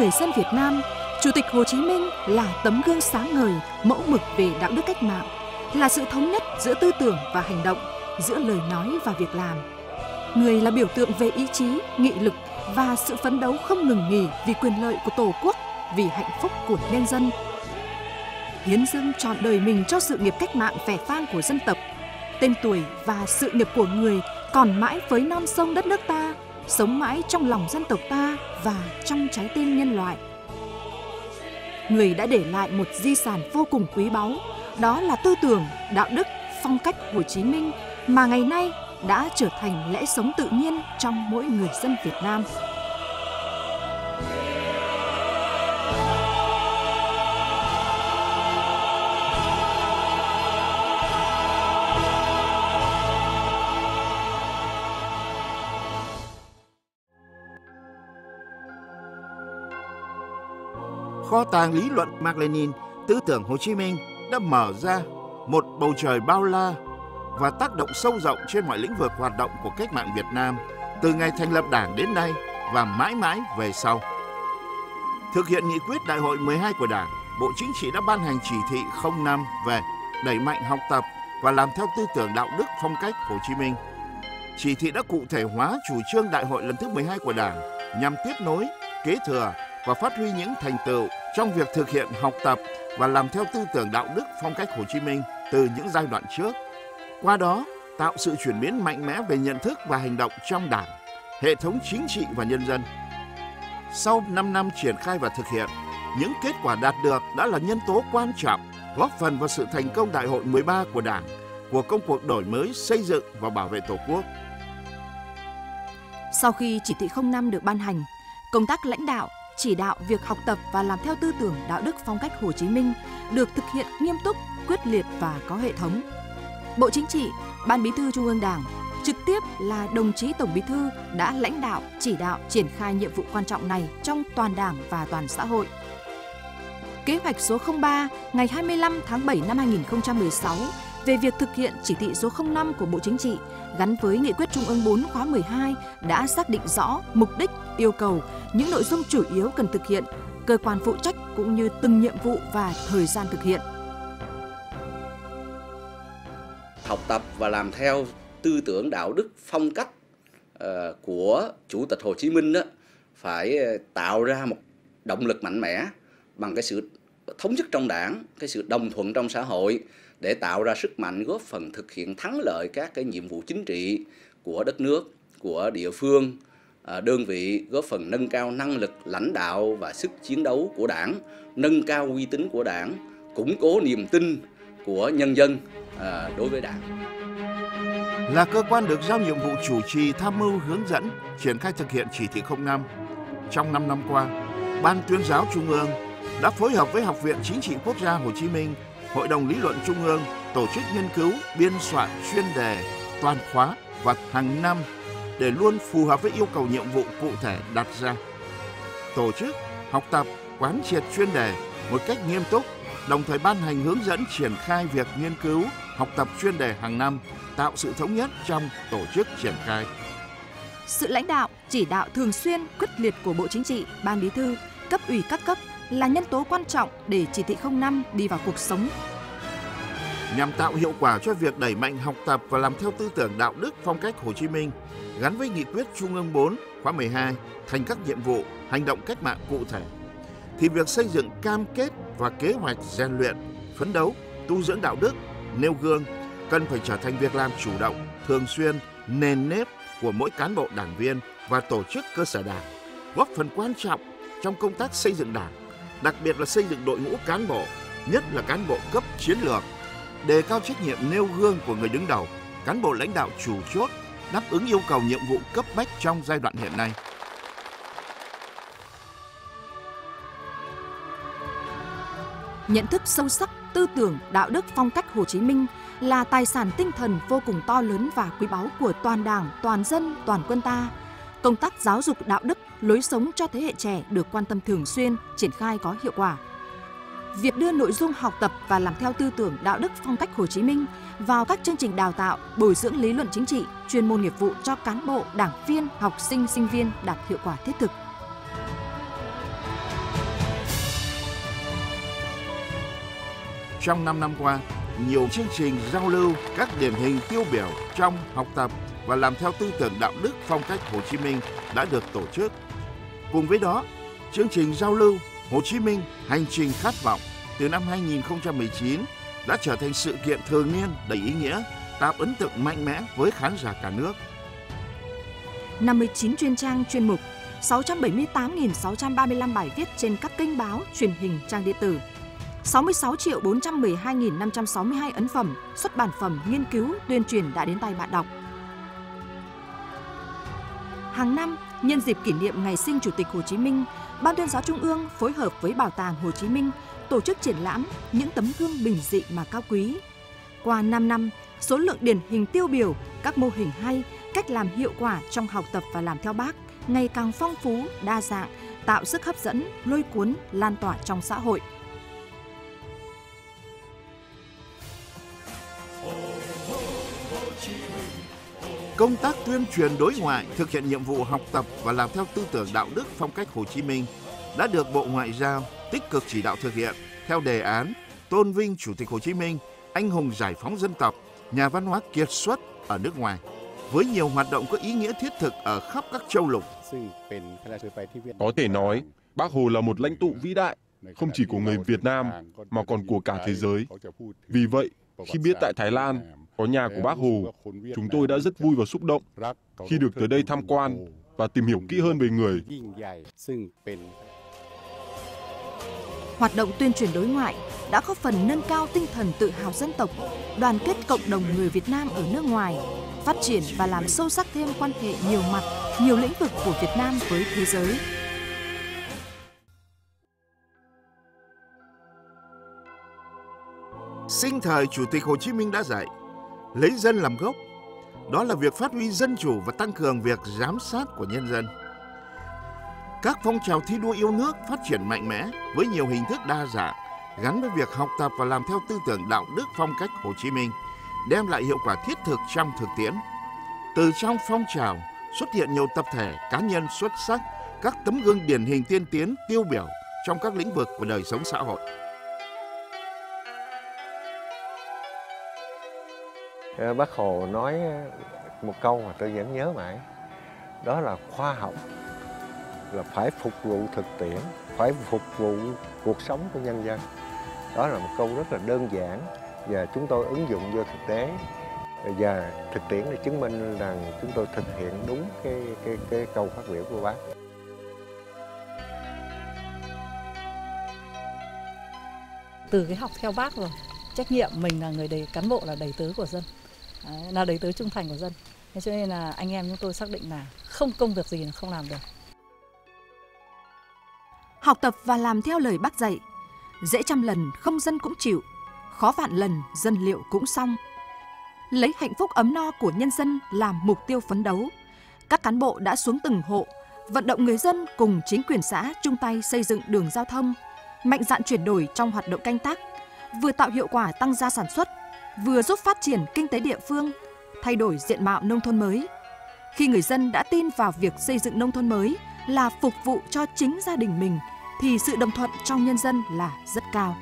Người dân Việt Nam, Chủ tịch Hồ Chí Minh là tấm gương sáng ngời, mẫu mực về đạo đức cách mạng, là sự thống nhất giữa tư tưởng và hành động, giữa lời nói và việc làm. Người là biểu tượng về ý chí, nghị lực và sự phấn đấu không ngừng nghỉ vì quyền lợi của Tổ quốc, vì hạnh phúc của nhân dân. Hiến dâng trọn đời mình cho sự nghiệp cách mạng vẻ vang của dân tộc, tên tuổi và sự nghiệp của người còn mãi với non sông đất nước ta, sống mãi trong lòng dân tộc ta và trong trái tim nhân loại. Người đã để lại một di sản vô cùng quý báu, đó là tư tưởng, đạo đức, phong cách Hồ Chí Minh mà ngày nay đã trở thành lẽ sống tự nhiên trong mỗi người dân Việt Nam. Kho tàng lý luận Mark Lenin, tư tưởng Hồ Chí Minh đã mở ra một bầu trời bao la và tác động sâu rộng trên mọi lĩnh vực hoạt động của cách mạng Việt Nam từ ngày thành lập Đảng đến nay và mãi mãi về sau. Thực hiện nghị quyết Đại hội 12 của Đảng, Bộ Chính trị đã ban hành chỉ thị 05 về đẩy mạnh học tập và làm theo tư tưởng đạo đức phong cách Hồ Chí Minh. Chỉ thị đã cụ thể hóa chủ trương Đại hội lần thứ 12 của Đảng nhằm tiếp nối, kế thừa và phát huy những thành tựu trong việc thực hiện học tập và làm theo tư tưởng đạo đức phong cách Hồ Chí Minh từ những giai đoạn trước. Qua đó, tạo sự chuyển biến mạnh mẽ về nhận thức và hành động trong Đảng, hệ thống chính trị và nhân dân. Sau 5 năm triển khai và thực hiện, những kết quả đạt được đã là nhân tố quan trọng góp phần vào sự thành công Đại hội 13 của Đảng, của công cuộc đổi mới, xây dựng và bảo vệ Tổ quốc. Sau khi chỉ thị 05 được ban hành, công tác lãnh đạo, chỉ đạo việc học tập và làm theo tư tưởng đạo đức phong cách Hồ Chí Minh được thực hiện nghiêm túc, quyết liệt và có hệ thống. Bộ Chính trị, Ban Bí thư Trung ương Đảng trực tiếp là đồng chí Tổng Bí thư đã lãnh đạo, chỉ đạo triển khai nhiệm vụ quan trọng này trong toàn Đảng và toàn xã hội. Kế hoạch số 03 ngày 25 tháng 7 năm 2016 về việc thực hiện chỉ thị số 05 của Bộ Chính trị gắn với nghị quyết Trung ương 4 khóa 12 đã xác định rõ mục đích, yêu cầu, những nội dung chủ yếu cần thực hiện, cơ quan phụ trách cũng như từng nhiệm vụ và thời gian thực hiện. Học tập và làm theo tư tưởng đạo đức phong cách ờ, của Chủ tịch Hồ Chí Minh đó phải ờ, tạo ra một động lực mạnh mẽ bằng cái sự thống nhất trong đảng, cái sự đồng thuận trong xã hội để tạo ra sức mạnh góp phần thực hiện thắng lợi các cái nhiệm vụ chính trị của đất nước, của địa phương, À, đơn vị góp phần nâng cao năng lực lãnh đạo và sức chiến đấu của đảng, nâng cao uy tín của đảng, củng cố niềm tin của nhân dân à, đối với đảng. Là cơ quan được giao nhiệm vụ chủ trì tham mưu hướng dẫn triển khai thực hiện chỉ thị 05. Trong 5 năm qua, Ban tuyên giáo Trung ương đã phối hợp với Học viện Chính trị Quốc gia Hồ Chí Minh Hội đồng Lý luận Trung ương tổ chức nghiên cứu, biên soạn chuyên đề toàn khóa và hàng năm để luôn phù hợp với yêu cầu nhiệm vụ cụ thể đặt ra. Tổ chức, học tập, quán triệt chuyên đề một cách nghiêm túc, đồng thời ban hành hướng dẫn triển khai việc nghiên cứu, học tập chuyên đề hàng năm, tạo sự thống nhất trong tổ chức triển khai. Sự lãnh đạo, chỉ đạo thường xuyên, quyết liệt của Bộ Chính trị, Ban Bí thư, cấp ủy các cấp là nhân tố quan trọng để chỉ thị 05 đi vào cuộc sống. Nhằm tạo hiệu quả cho việc đẩy mạnh học tập và làm theo tư tưởng đạo đức phong cách Hồ Chí Minh gắn với nghị quyết Trung ương 4 khóa 12 thành các nhiệm vụ, hành động cách mạng cụ thể thì việc xây dựng cam kết và kế hoạch rèn luyện, phấn đấu, tu dưỡng đạo đức, nêu gương cần phải trở thành việc làm chủ động, thường xuyên, nền nếp của mỗi cán bộ đảng viên và tổ chức cơ sở đảng, góp phần quan trọng trong công tác xây dựng đảng đặc biệt là xây dựng đội ngũ cán bộ, nhất là cán bộ cấp chiến lược, đề cao trách nhiệm nêu gương của người đứng đầu, cán bộ lãnh đạo chủ chốt đáp ứng yêu cầu nhiệm vụ cấp bách trong giai đoạn hiện nay. Nhận thức sâu sắc tư tưởng đạo đức phong cách Hồ Chí Minh là tài sản tinh thần vô cùng to lớn và quý báu của toàn Đảng, toàn dân, toàn quân ta. Công tác giáo dục đạo đức lối sống cho thế hệ trẻ được quan tâm thường xuyên, triển khai có hiệu quả việc đưa nội dung học tập và làm theo tư tưởng đạo đức phong cách Hồ Chí Minh vào các chương trình đào tạo, bồi dưỡng lý luận chính trị, chuyên môn nghiệp vụ cho cán bộ, đảng viên, học sinh, sinh viên đạt hiệu quả thiết thực. Trong 5 năm qua, nhiều chương trình giao lưu các điển hình tiêu biểu trong học tập và làm theo tư tưởng đạo đức phong cách Hồ Chí Minh đã được tổ chức. Cùng với đó, chương trình giao lưu Hồ Chí Minh Hành trình khát vọng từ năm 2019 đã trở thành sự kiện thường niên đầy ý nghĩa, tạo ấn tượng mạnh mẽ với khán giả cả nước. 59 chuyên trang chuyên mục, 678.635 bài viết trên các kênh báo, truyền hình, trang điện tử, 66 triệu 412.562 ấn phẩm, xuất bản phẩm, nghiên cứu, tuyên truyền đã đến tay bạn đọc. Hàng năm, nhân dịp kỷ niệm ngày sinh Chủ tịch Hồ Chí Minh, Ban tuyên giáo Trung ương phối hợp với Bảo tàng Hồ Chí Minh tổ chức triển lãm những tấm gương bình dị mà cao quý. Qua 5 năm, số lượng điển hình tiêu biểu, các mô hình hay, cách làm hiệu quả trong học tập và làm theo bác ngày càng phong phú, đa dạng, tạo sức hấp dẫn, lôi cuốn, lan tỏa trong xã hội. Công tác tuyên truyền đối ngoại thực hiện nhiệm vụ học tập và làm theo tư tưởng đạo đức phong cách Hồ Chí Minh đã được Bộ Ngoại giao tích cực chỉ đạo thực hiện theo đề án tôn vinh Chủ tịch Hồ Chí Minh, anh hùng giải phóng dân tộc, nhà văn hóa kiệt xuất ở nước ngoài với nhiều hoạt động có ý nghĩa thiết thực ở khắp các châu lục. Có thể nói, Bác Hồ là một lãnh tụ vĩ đại, không chỉ của người Việt Nam mà còn của cả thế giới. Vì vậy, khi biết tại Thái Lan có nhà của Bác Hồ, chúng tôi đã rất vui và xúc động khi được tới đây tham quan và tìm hiểu kỹ hơn về người. Hoạt động tuyên truyền đối ngoại đã góp phần nâng cao tinh thần tự hào dân tộc, đoàn kết cộng đồng người Việt Nam ở nước ngoài, phát triển và làm sâu sắc thêm quan hệ nhiều mặt, nhiều lĩnh vực của Việt Nam với thế giới. Sinh thời Chủ tịch Hồ Chí Minh đã dạy, lấy dân làm gốc, đó là việc phát huy dân chủ và tăng cường việc giám sát của nhân dân. Các phong trào thi đua yêu nước phát triển mạnh mẽ với nhiều hình thức đa dạng, gắn với việc học tập và làm theo tư tưởng đạo đức phong cách Hồ Chí Minh, đem lại hiệu quả thiết thực trong thực tiễn. Từ trong phong trào xuất hiện nhiều tập thể, cá nhân xuất sắc, các tấm gương điển hình tiên tiến tiêu biểu trong các lĩnh vực của đời sống xã hội. Ờ, bác Hồ nói ờ, một câu mà tôi vẫn nhớ mãi, đó là khoa học là phải phục vụ thực tiễn, phải phục vụ cuộc sống của nhân dân. Đó là một câu rất là đơn giản và chúng tôi ứng dụng vô thực tế và thực tiễn để chứng minh rằng chúng tôi thực hiện đúng cái cái cái câu phát biểu của bác. Từ cái học theo bác rồi, trách nhiệm mình là người đầy cán bộ là đầy tớ của dân, Đấy, là đầy tớ trung thành của dân. Thế cho nên là anh em chúng tôi xác định là không công việc gì là không làm được. Học tập và làm theo lời bác dạy, dễ trăm lần không dân cũng chịu, khó vạn lần dân liệu cũng xong. Lấy hạnh phúc ấm no của nhân dân làm mục tiêu phấn đấu, các cán bộ đã xuống từng hộ, vận động người dân cùng chính quyền xã chung tay xây dựng đường giao thông, mạnh dạn chuyển đổi trong hoạt động canh tác, vừa tạo hiệu quả tăng gia sản xuất, vừa giúp phát triển kinh tế địa phương, thay đổi diện mạo nông thôn mới. Khi người dân đã tin vào việc xây dựng nông thôn mới là phục vụ cho chính gia đình mình thì sự đồng thuận trong nhân dân là rất cao.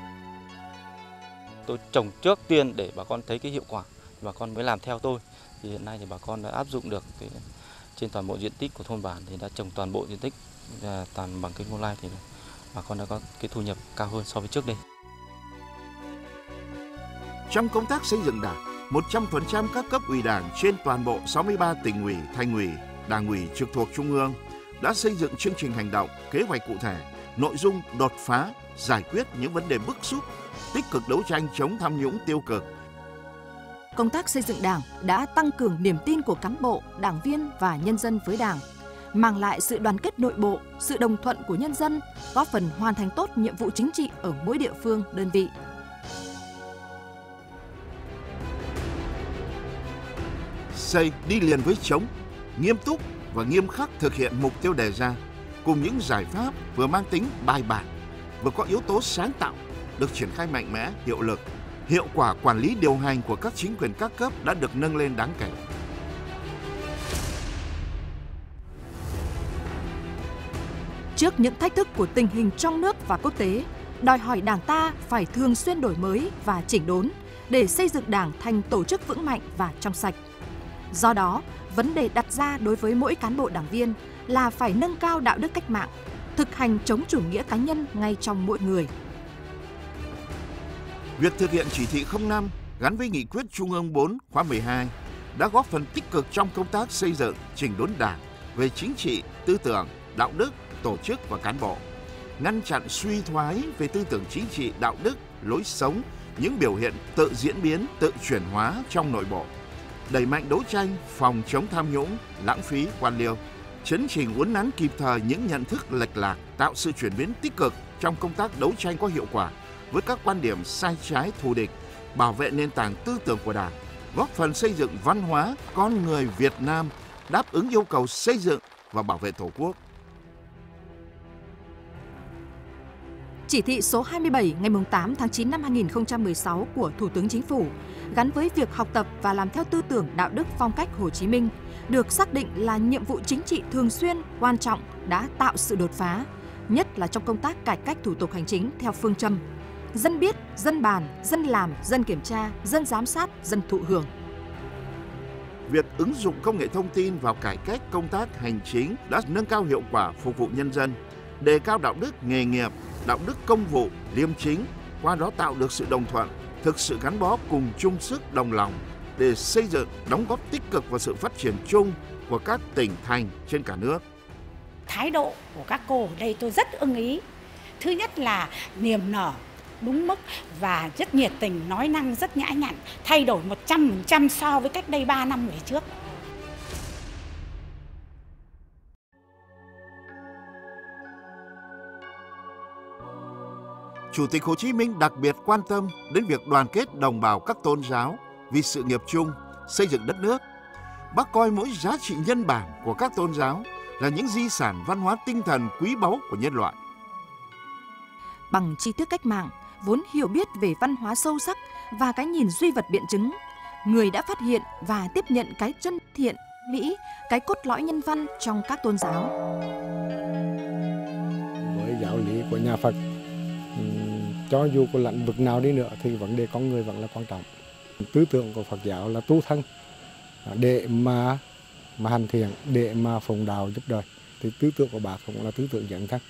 Tôi trồng trước tiên để bà con thấy cái hiệu quả, bà con mới làm theo tôi. Thì hiện nay thì bà con đã áp dụng được cái, trên toàn bộ diện tích của thôn bản thì đã trồng toàn bộ diện tích à, toàn bằng cây ngô lai thì bà con đã có cái thu nhập cao hơn so với trước đây. Trong công tác xây dựng đảng, 100% các cấp ủy đảng trên toàn bộ 63 tỉnh ủy, thành ủy, đảng ủy trực thuộc trung ương đã xây dựng chương trình hành động, kế hoạch cụ thể, nội dung đột phá, giải quyết những vấn đề bức xúc, tích cực đấu tranh chống tham nhũng tiêu cực. Công tác xây dựng Đảng đã tăng cường niềm tin của cán bộ, đảng viên và nhân dân với Đảng, mang lại sự đoàn kết nội bộ, sự đồng thuận của nhân dân, góp phần hoàn thành tốt nhiệm vụ chính trị ở mỗi địa phương, đơn vị. Xây đi liền với chống, nghiêm túc và nghiêm khắc thực hiện mục tiêu đề ra cùng những giải pháp vừa mang tính bài bản vừa có yếu tố sáng tạo được triển khai mạnh mẽ, hiệu lực. Hiệu quả quản lý điều hành của các chính quyền các cấp đã được nâng lên đáng kể. Trước những thách thức của tình hình trong nước và quốc tế, đòi hỏi Đảng ta phải thường xuyên đổi mới và chỉnh đốn để xây dựng Đảng thành tổ chức vững mạnh và trong sạch. Do đó, vấn đề đặt ra đối với mỗi cán bộ đảng viên là phải nâng cao đạo đức cách mạng, thực hành chống chủ nghĩa cá nhân ngay trong mỗi người. Việc thực hiện chỉ thị 05 gắn với nghị quyết Trung ương 4 khóa 12 đã góp phần tích cực trong công tác xây dựng, chỉnh đốn đảng về chính trị, tư tưởng, đạo đức, tổ chức và cán bộ, ngăn chặn suy thoái về tư tưởng chính trị, đạo đức, lối sống, những biểu hiện tự diễn biến, tự chuyển hóa trong nội bộ, đẩy mạnh đấu tranh phòng chống tham nhũng, lãng phí, quan liêu, chấn chỉnh uốn nắn kịp thời những nhận thức lệch lạc, tạo sự chuyển biến tích cực trong công tác đấu tranh có hiệu quả với các quan điểm sai trái thù địch, bảo vệ nền tảng tư tưởng của Đảng, góp phần xây dựng văn hóa con người Việt Nam đáp ứng yêu cầu xây dựng và bảo vệ Tổ quốc. Chỉ thị số 27 ngày 8 tháng 9 năm 2016 của Thủ tướng Chính phủ gắn với việc học tập và làm theo tư tưởng đạo đức phong cách Hồ Chí Minh được xác định là nhiệm vụ chính trị thường xuyên, quan trọng đã tạo sự đột phá, nhất là trong công tác cải cách thủ tục hành chính theo phương châm dân biết, dân bàn, dân làm, dân kiểm tra, dân giám sát, dân thụ hưởng. Việc ứng dụng công nghệ thông tin vào cải cách công tác hành chính đã nâng cao hiệu quả phục vụ nhân dân, đề cao đạo đức nghề nghiệp, đạo đức công vụ, liêm chính, qua đó tạo được sự đồng thuận, thực sự gắn bó cùng chung sức đồng lòng để xây dựng, đóng góp tích cực vào sự phát triển chung của các tỉnh thành trên cả nước. Thái độ của các cô ở đây tôi rất ưng ý. Thứ nhất là niềm nở, đúng mức và rất nhiệt tình, nói năng rất nhã nhặn, thay đổi 100% so với cách đây 3 năm về trước. Chủ tịch Hồ Chí Minh đặc biệt quan tâm đến việc đoàn kết đồng bào các tôn giáo vì sự nghiệp chung, xây dựng đất nước. Bác coi mỗi giá trị nhân bản của các tôn giáo là những di sản văn hóa tinh thần quý báu của nhân loại. Bằng tri thức cách mạng, vốn hiểu biết về văn hóa sâu sắc và cái nhìn duy vật biện chứng, người đã phát hiện và tiếp nhận cái chân thiện, mỹ, cái cốt lõi nhân văn trong các tôn giáo. Với giáo lý của nhà Phật, cho dù có lĩnh vực nào đi nữa thì vấn đề con người vẫn là quan trọng. Tư tưởng của Phật giáo là tu thân để mà mà hành thiện, để mà phụng đạo giúp đời. Thì tư tưởng của bà cũng là tư tưởng dẫn thân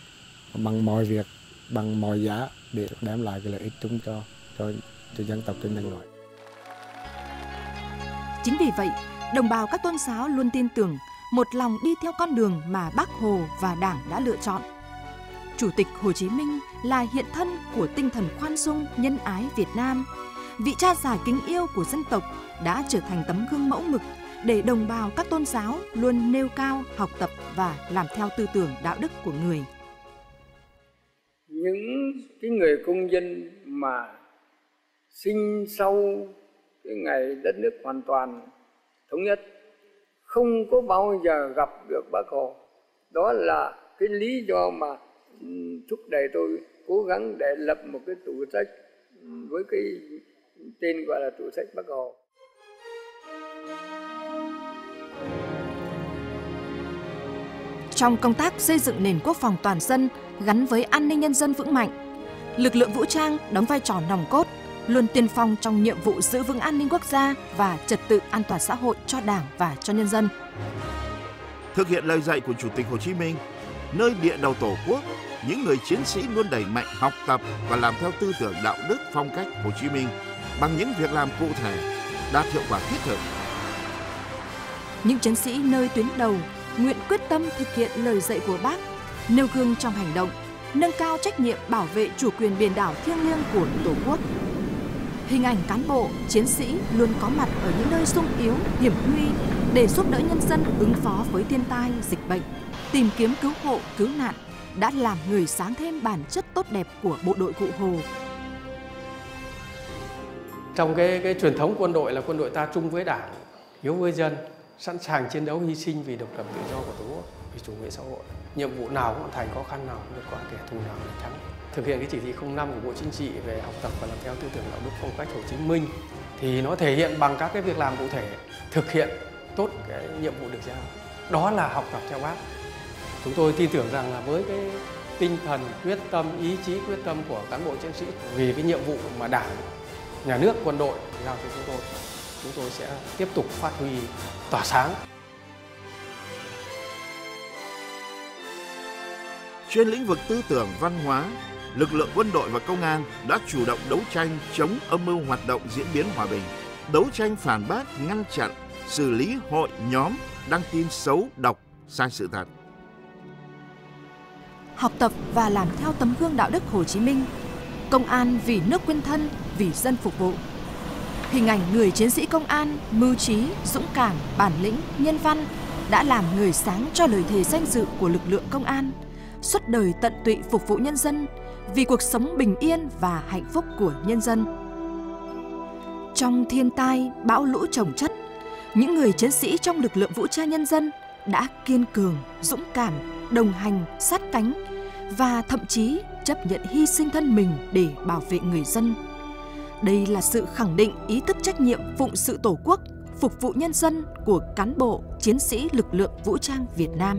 bằng mọi việc, bằng mọi giá để đem lại cái lợi ích chung cho cho cho dân tộc cho nhân loại. Chính vì vậy, đồng bào các tôn giáo luôn tin tưởng một lòng đi theo con đường mà Bác Hồ và Đảng đã lựa chọn. Chủ tịch Hồ Chí Minh là hiện thân của tinh thần khoan dung, nhân ái Việt Nam. Vị cha già kính yêu của dân tộc đã trở thành tấm gương mẫu mực để đồng bào các tôn giáo luôn nêu cao, học tập và làm theo tư tưởng đạo đức của người những cái người công dân mà sinh sau cái ngày đất nước hoàn toàn thống nhất không có bao giờ gặp được bác hồ đó là cái lý do mà thúc đẩy tôi cố gắng để lập một cái tủ sách với cái tên gọi là tủ sách bác hồ trong công tác xây dựng nền quốc phòng toàn dân gắn với an ninh nhân dân vững mạnh. Lực lượng vũ trang đóng vai trò nòng cốt, luôn tiên phong trong nhiệm vụ giữ vững an ninh quốc gia và trật tự an toàn xã hội cho Đảng và cho nhân dân. Thực hiện lời dạy của Chủ tịch Hồ Chí Minh, nơi địa đầu Tổ quốc, những người chiến sĩ luôn đẩy mạnh học tập và làm theo tư tưởng đạo đức phong cách Hồ Chí Minh bằng những việc làm cụ thể, đạt hiệu quả thiết thực. Những chiến sĩ nơi tuyến đầu nguyện quyết tâm thực hiện lời dạy của Bác nêu gương trong hành động, nâng cao trách nhiệm bảo vệ chủ quyền biển đảo thiêng liêng của Tổ quốc. Hình ảnh cán bộ, chiến sĩ luôn có mặt ở những nơi sung yếu, hiểm nguy để giúp đỡ nhân dân ứng phó với thiên tai, dịch bệnh, tìm kiếm cứu hộ, cứu nạn đã làm người sáng thêm bản chất tốt đẹp của bộ đội Cụ Hồ. Trong cái, cái truyền thống quân đội là quân đội ta chung với đảng, hiếu với dân, sẵn sàng chiến đấu hy sinh vì độc lập tự do của Tổ quốc, vì chủ nghĩa xã hội. Nhiệm vụ nào cũng thành khó khăn nào cũng vượt qua kẻ thù nào để thắng thực hiện cái chỉ thị 05 của Bộ Chính trị về học tập và làm theo tư tưởng đạo đức phong cách Hồ Chí Minh thì nó thể hiện bằng các cái việc làm cụ thể thực hiện tốt cái nhiệm vụ được giao. Đó là học tập theo bác chúng tôi tin tưởng rằng là với cái tinh thần, quyết tâm, ý chí, quyết tâm của cán bộ chiến sĩ, vì cái nhiệm vụ mà đảng, nhà nước, quân đội giao cho chúng tôi chúng tôi sẽ tiếp tục phát huy tỏa sáng. Trên lĩnh vực tư tưởng, văn hóa, lực lượng quân đội và công an đã chủ động đấu tranh chống âm mưu hoạt động diễn biến hòa bình, đấu tranh phản bác, ngăn chặn, xử lý hội nhóm đăng tin xấu, độc, sai sự thật học tập và làm theo tấm gương đạo đức Hồ Chí Minh. Công an vì nước quên thân, vì dân phục vụ. Hình ảnh người chiến sĩ công an mưu trí, dũng cảm, bản lĩnh, nhân văn đã làm người sáng cho lời thề danh dự của lực lượng công an, suốt đời tận tụy phục vụ nhân dân vì cuộc sống bình yên và hạnh phúc của nhân dân. Trong thiên tai, bão lũ trồng chất, những người chiến sĩ trong lực lượng vũ trang nhân dân đã kiên cường, dũng cảm, đồng hành, sát cánh và thậm chí chấp nhận hy sinh thân mình để bảo vệ người dân. Đây là sự khẳng định ý thức trách nhiệm phụng sự Tổ quốc, phục vụ nhân dân của cán bộ, chiến sĩ lực lượng vũ trang Việt Nam.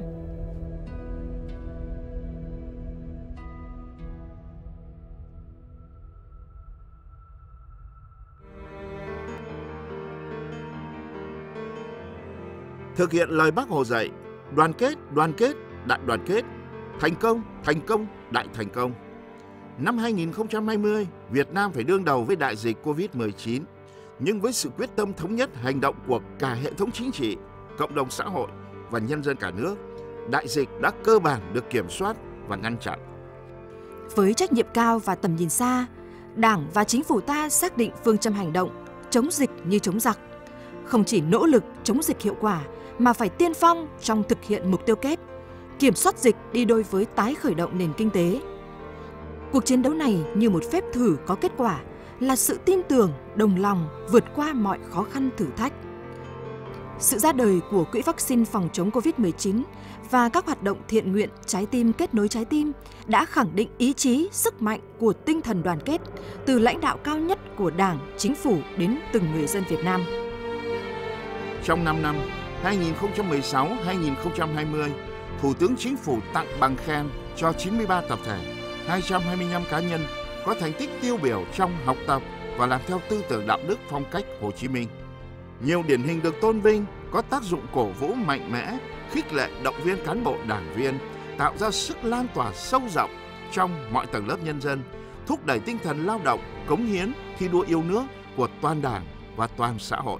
Thực hiện lời Bác Hồ dạy, đoàn kết, đoàn kết, đại đoàn kết, thành công, thành công, đại thành công. Năm 2020, Việt Nam phải đương đầu với đại dịch Covid-19, nhưng với sự quyết tâm thống nhất hành động của cả hệ thống chính trị, cộng đồng xã hội và nhân dân cả nước, đại dịch đã cơ bản được kiểm soát và ngăn chặn. Với trách nhiệm cao và tầm nhìn xa, Đảng và chính phủ ta xác định phương châm hành động chống dịch như chống giặc, không chỉ nỗ lực chống dịch hiệu quả mà phải tiên phong trong thực hiện mục tiêu kép kiểm soát dịch đi đôi với tái khởi động nền kinh tế. Cuộc chiến đấu này như một phép thử có kết quả là sự tin tưởng, đồng lòng vượt qua mọi khó khăn thử thách. Sự ra đời của Quỹ vaccine phòng chống COVID-19 và các hoạt động thiện nguyện trái tim kết nối trái tim đã khẳng định ý chí, sức mạnh của tinh thần đoàn kết từ lãnh đạo cao nhất của Đảng, Chính phủ đến từng người dân Việt Nam. Trong 5 năm 2016-2020, Thủ tướng Chính phủ tặng bằng khen cho 93 tập thể, 225 cá nhân có thành tích tiêu biểu trong học tập và làm theo tư tưởng đạo đức phong cách Hồ Chí Minh. Nhiều điển hình được tôn vinh có tác dụng cổ vũ mạnh mẽ, khích lệ động viên cán bộ đảng viên, tạo ra sức lan tỏa sâu rộng trong mọi tầng lớp nhân dân, thúc đẩy tinh thần lao động, cống hiến, thi đua yêu nước của toàn đảng và toàn xã hội.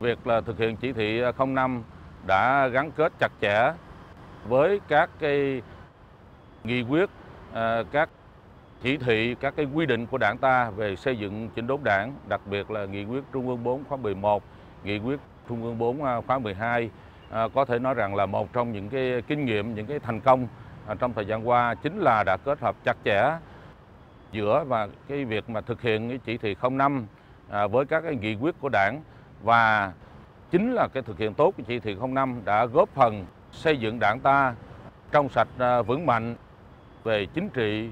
Việc là thực hiện chỉ thị 05 đã gắn kết chặt chẽ với các cái nghị quyết, à, các chỉ thị, các cái quy định của đảng ta về xây dựng chỉnh đốn đảng, đặc biệt là nghị quyết Trung ương 4 khóa 11, nghị quyết Trung ương 4 à, khóa 12, à, có thể nói rằng là một trong những cái kinh nghiệm, những cái thành công trong thời gian qua chính là đã kết hợp chặt chẽ giữa và cái việc mà thực hiện cái chỉ thị 05 với các cái nghị quyết của đảng và chính là cái thực hiện tốt của chỉ thị 05 đã góp phần xây dựng đảng ta trong sạch à, vững mạnh về chính trị,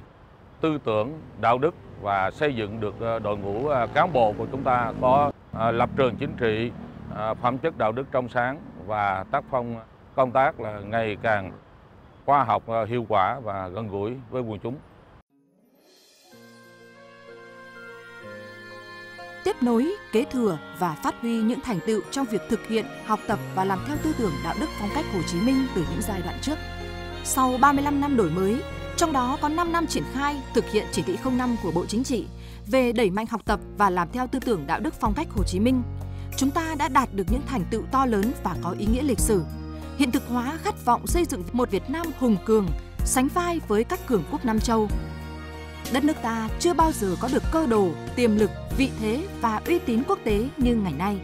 tư tưởng, đạo đức và xây dựng được à, đội ngũ à, cán bộ của chúng ta có lập trường chính trị, phẩm chất đạo đức trong sáng và tác phong công tác là ngày càng khoa học, hiệu quả và gần gũi với quần chúng. Tiếp nối, kế thừa và phát huy những thành tựu trong việc thực hiện, học tập và làm theo tư tưởng đạo đức phong cách Hồ Chí Minh từ những giai đoạn trước. Sau 35 năm đổi mới, trong đó có 5 năm triển khai thực hiện chỉ thị 05 của Bộ Chính trị về đẩy mạnh học tập và làm theo tư tưởng đạo đức phong cách Hồ Chí Minh, chúng ta đã đạt được những thành tựu to lớn và có ý nghĩa lịch sử, hiện thực hóa khát vọng xây dựng một Việt Nam hùng cường, sánh vai với các cường quốc Nam châu, đất nước ta chưa bao giờ có được cơ đồ, tiềm lực, vị thế và uy tín quốc tế như ngày nay.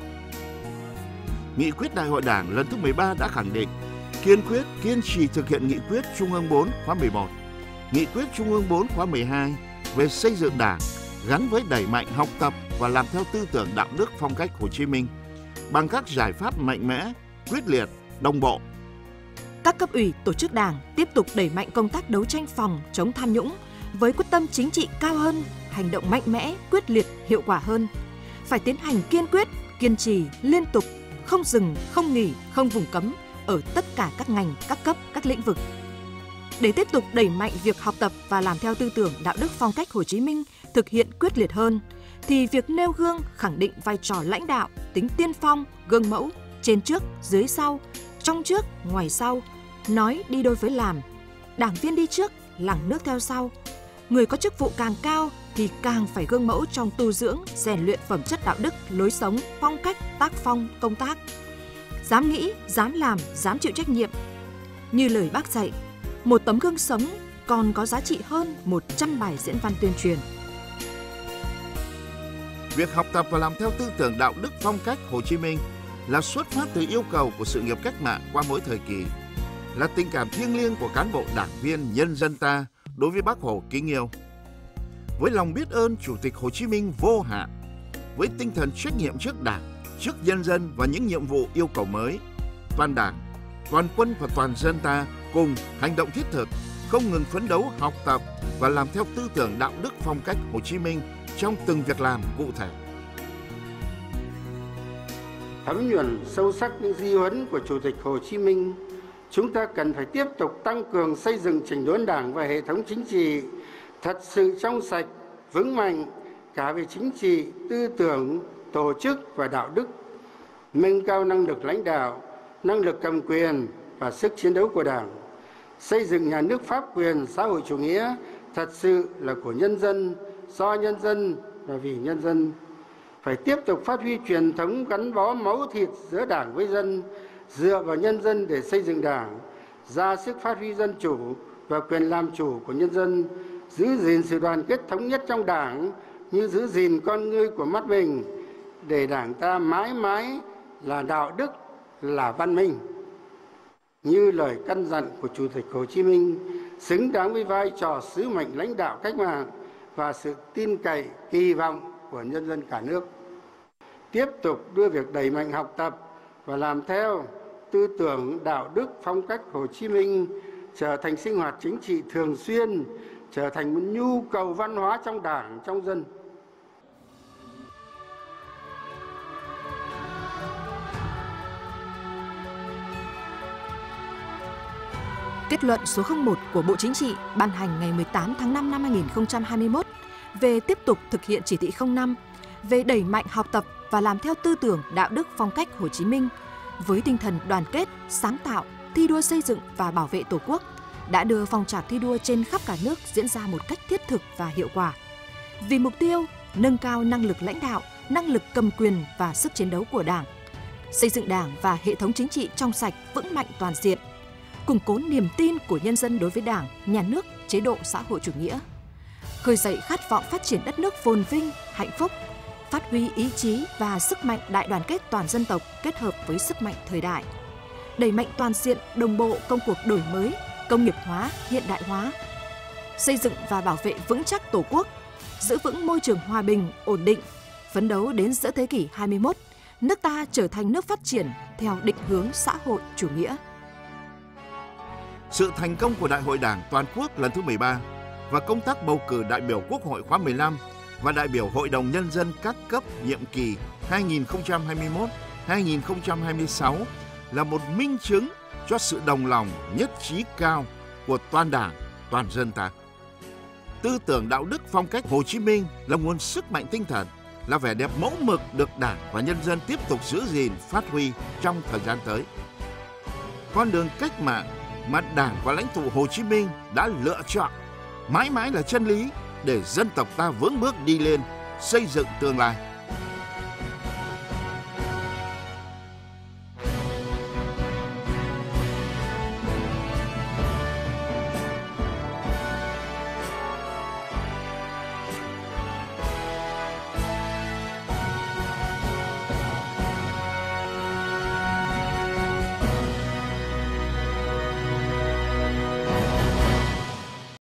Nghị quyết Đại hội Đảng lần thứ 13 đã khẳng định kiên quyết kiên trì thực hiện nghị quyết Trung ương 4 khóa 11, nghị quyết Trung ương 4 khóa 12 về xây dựng Đảng gắn với đẩy mạnh học tập và làm theo tư tưởng đạo đức phong cách Hồ Chí Minh bằng các giải pháp mạnh mẽ, quyết liệt, đồng bộ. Các cấp ủy, tổ chức đảng tiếp tục đẩy mạnh công tác đấu tranh phòng chống tham nhũng, với quyết tâm chính trị cao hơn, hành động mạnh mẽ, quyết liệt, hiệu quả hơn. Phải tiến hành kiên quyết, kiên trì, liên tục, không dừng, không nghỉ, không vùng cấm ở tất cả các ngành, các cấp, các lĩnh vực. Để tiếp tục đẩy mạnh việc học tập và làm theo tư tưởng đạo đức phong cách Hồ Chí Minh thực hiện quyết liệt hơn, thì việc nêu gương khẳng định vai trò lãnh đạo, tính tiên phong, gương mẫu, trên trước, dưới sau, trong trước, ngoài sau, nói đi đôi với làm. Đảng viên đi trước, làng nước theo sau. Người có chức vụ càng cao thì càng phải gương mẫu trong tu dưỡng, rèn luyện phẩm chất đạo đức, lối sống, phong cách, tác phong, công tác. Dám nghĩ, dám làm, dám chịu trách nhiệm. Như lời bác dạy, một tấm gương sống còn có giá trị hơn 100 bài diễn văn tuyên truyền. Việc học tập và làm theo tư tưởng đạo đức phong cách Hồ Chí Minh là xuất phát từ yêu cầu của sự nghiệp cách mạng qua mỗi thời kỳ, là tình cảm thiêng liêng của cán bộ đảng viên nhân dân ta đối với Bác Hồ kính yêu. Với lòng biết ơn Chủ tịch Hồ Chí Minh vô hạn, với tinh thần trách nhiệm trước Đảng, trước nhân dân và những nhiệm vụ yêu cầu mới, toàn Đảng, toàn quân và toàn dân ta cùng hành động thiết thực, không ngừng phấn đấu học tập và làm theo tư tưởng đạo đức phong cách Hồ Chí Minh trong từng việc làm cụ thể. Thấm nhuần sâu sắc những di huấn của Chủ tịch Hồ Chí Minh, chúng ta cần phải tiếp tục tăng cường xây dựng chỉnh đốn đảng và hệ thống chính trị thật sự trong sạch, vững mạnh cả về chính trị, tư tưởng, tổ chức và đạo đức, nâng cao năng lực lãnh đạo, năng lực cầm quyền và sức chiến đấu của Đảng, xây dựng nhà nước pháp quyền xã hội chủ nghĩa thật sự là của nhân dân, do nhân dân và vì nhân dân. Phải tiếp tục phát huy truyền thống gắn bó máu thịt giữa đảng với dân dựa vào nhân dân để xây dựng đảng, ra sức phát huy dân chủ và quyền làm chủ của nhân dân, giữ gìn sự đoàn kết thống nhất trong đảng như giữ gìn con ngươi của mắt mình, để đảng ta mãi mãi là đạo đức, là văn minh. Như lời căn dặn của chủ tịch hồ chí minh, xứng đáng với vai trò sứ mệnh lãnh đạo cách mạng và sự tin cậy, kỳ vọng của nhân dân cả nước. Tiếp tục đưa việc đẩy mạnh học tập và làm theo tư tưởng, đạo đức, phong cách hồ chí minh trở thành sinh hoạt chính trị thường xuyên, trở thành một nhu cầu văn hóa trong đảng, trong dân. Kết luận số 01 của Bộ Chính trị ban hành ngày 18 tháng 5 năm 2021 về tiếp tục thực hiện chỉ thị 05 về đẩy mạnh học tập và làm theo tư tưởng, đạo đức, phong cách Hồ Chí Minh với tinh thần đoàn kết, sáng tạo, thi đua xây dựng và bảo vệ Tổ quốc đã đưa phong trào thi đua trên khắp cả nước diễn ra một cách thiết thực và hiệu quả. Vì mục tiêu nâng cao năng lực lãnh đạo, năng lực cầm quyền và sức chiến đấu của Đảng, xây dựng Đảng và hệ thống chính trị trong sạch, vững mạnh toàn diện, củng cố niềm tin của nhân dân đối với Đảng, nhà nước, chế độ xã hội chủ nghĩa, khơi dậy khát vọng phát triển đất nước phồn vinh, hạnh phúc, phát huy ý chí và sức mạnh đại đoàn kết toàn dân tộc kết hợp với sức mạnh thời đại, đẩy mạnh toàn diện đồng bộ công cuộc đổi mới, công nghiệp hóa, hiện đại hóa, xây dựng và bảo vệ vững chắc Tổ quốc, giữ vững môi trường hòa bình, ổn định, phấn đấu đến giữa thế kỷ 21, nước ta trở thành nước phát triển theo định hướng xã hội chủ nghĩa. Sự thành công của Đại hội Đảng toàn quốc lần thứ 13 và công tác bầu cử đại biểu Quốc hội khóa 15 và đại biểu Hội đồng Nhân dân các cấp nhiệm kỳ 2021-2026 là một minh chứng cho sự đồng lòng nhất trí cao của toàn đảng, toàn dân ta. Tư tưởng đạo đức phong cách Hồ Chí Minh là nguồn sức mạnh tinh thần, là vẻ đẹp mẫu mực được đảng và nhân dân tiếp tục giữ gìn, phát huy trong thời gian tới. Con đường cách mạng mà đảng và lãnh tụ Hồ Chí Minh đã lựa chọn mãi mãi là chân lý để dân tộc ta vững bước đi lên xây dựng tương lai.